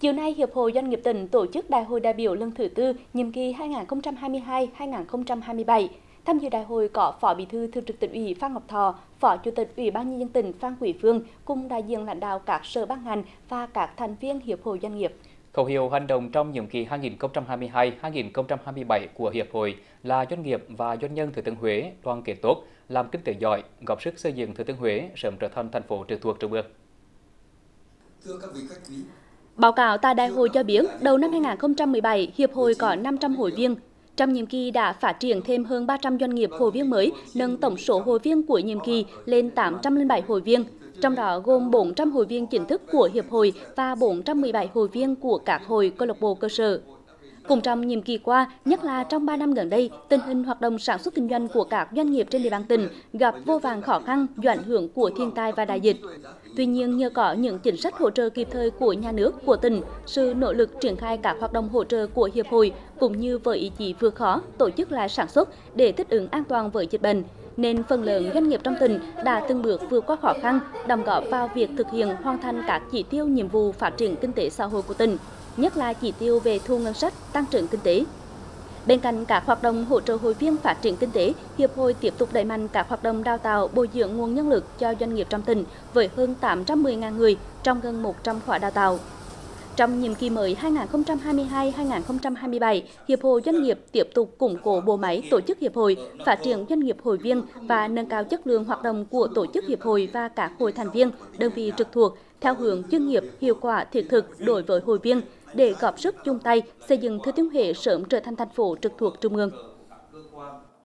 Chiều nay, Hiệp hội Doanh nghiệp tỉnh tổ chức Đại hội đại biểu lần thứ tư, nhiệm kỳ 2022-2027. Tham dự đại hội có Phó Bí thư Thường trực Tỉnh ủy Phan Ngọc Thọ, Phó Chủ tịch Ủy ban nhân dân tỉnh Phan Quý Phương cùng đại diện lãnh đạo các sở ban ngành và các thành viên Hiệp hội Doanh nghiệp. Khẩu hiệu hành động trong nhiệm kỳ 2022-2027 của Hiệp hội là doanh nghiệp và doanh nhân Thừa Thiên Huế đoàn kết tốt, làm kinh tế giỏi, góp sức xây dựng Thừa Thiên Huế sớm trở thành thành phố trực thuộc trung ương. Thưa các vị khách quý, Báo cáo tại đại hội cho biết, đầu năm 2017, Hiệp hội có 500 hội viên. Trong nhiệm kỳ đã phát triển thêm hơn 300 doanh nghiệp hội viên mới, nâng tổng số hội viên của nhiệm kỳ lên 807 hội viên, trong đó gồm 400 hội viên chính thức của Hiệp hội và 417 hội viên của các hội câu lạc bộ cơ sở. Cùng trong nhiệm kỳ qua, nhất là trong 3 năm gần đây, tình hình hoạt động sản xuất kinh doanh của các doanh nghiệp trên địa bàn tỉnh gặp vô vàn khó khăn do ảnh hưởng của thiên tai và đại dịch. Tuy nhiên, nhờ có những chính sách hỗ trợ kịp thời của nhà nước, của tỉnh, sự nỗ lực triển khai các hoạt động hỗ trợ của hiệp hội cũng như với ý chí vượt khó tổ chức lại sản xuất để thích ứng an toàn với dịch bệnh, nên phần lớn doanh nghiệp trong tỉnh đã từng bước vượt qua khó khăn, đóng góp vào việc thực hiện hoàn thành các chỉ tiêu nhiệm vụ phát triển kinh tế xã hội của tỉnh nhất là chỉ tiêu về thu ngân sách, tăng trưởng kinh tế. Bên cạnh các hoạt động hỗ trợ hội viên phát triển kinh tế, hiệp hội tiếp tục đẩy mạnh các hoạt động đào tạo, bồi dưỡng nguồn nhân lực cho doanh nghiệp trong tỉnh với hơn 810.000 người trong gần 100 khóa đào tạo. Trong nhiệm kỳ mới 2022-2027, Hiệp hội Doanh nghiệp tiếp tục củng cố bộ máy tổ chức hiệp hội, phát triển doanh nghiệp hội viên và nâng cao chất lượng hoạt động của tổ chức hiệp hội và các hội thành viên, đơn vị trực thuộc theo hướng chuyên nghiệp, hiệu quả, thiết thực đối với hội viên, để góp sức chung tay xây dựng Thừa Thiên Huế sớm trở thành thành phố trực thuộc trung ương.